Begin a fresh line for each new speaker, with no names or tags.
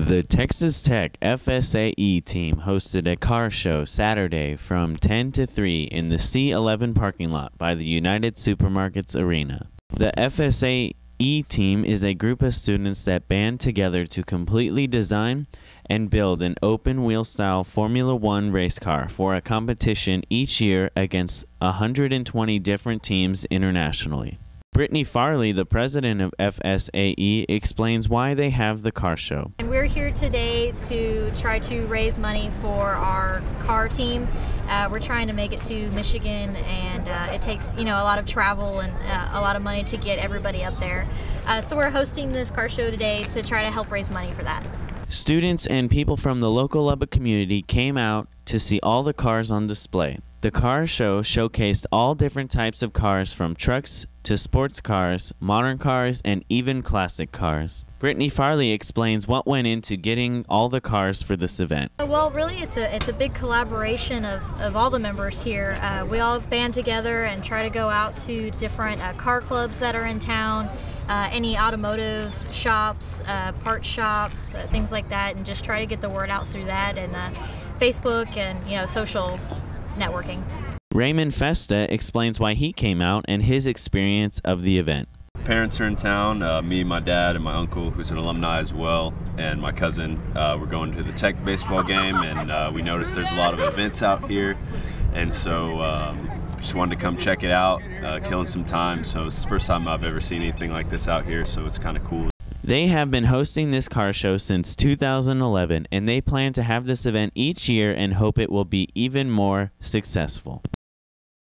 The Texas Tech FSAE team hosted a car show Saturday from 10 to 3 in the C11 parking lot by the United Supermarkets Arena. The FSAE team is a group of students that band together to completely design and build an open wheel style Formula One race car for a competition each year against 120 different teams internationally. Brittany Farley, the president of FSAE, explains why they have the car show.
And we're here today to try to raise money for our car team. Uh, we're trying to make it to Michigan, and uh, it takes you know a lot of travel and uh, a lot of money to get everybody up there. Uh, so we're hosting this car show today to try to help raise money for that.
Students and people from the local Lubbock community came out to see all the cars on display. The car show showcased all different types of cars from trucks to sports cars, modern cars, and even classic cars. Brittany Farley explains what went into getting all the cars for this event.
Well, really, it's a it's a big collaboration of, of all the members here. Uh, we all band together and try to go out to different uh, car clubs that are in town, uh, any automotive shops, uh, part shops, uh, things like that, and just try to get the word out through that and uh, Facebook and you know social networking.
Raymond Festa explains why he came out and his experience of the event.
Parents are in town. Uh, me, my dad, and my uncle, who's an alumni as well, and my cousin. Uh, we're going to the Tech baseball game, and uh, we noticed there's a lot of events out here, and so um, just wanted to come check it out, uh, killing some time. So it's the first time I've ever seen anything like this out here, so it's kind of cool.
They have been hosting this car show since 2011, and they plan to have this event each year and hope it will be even more successful.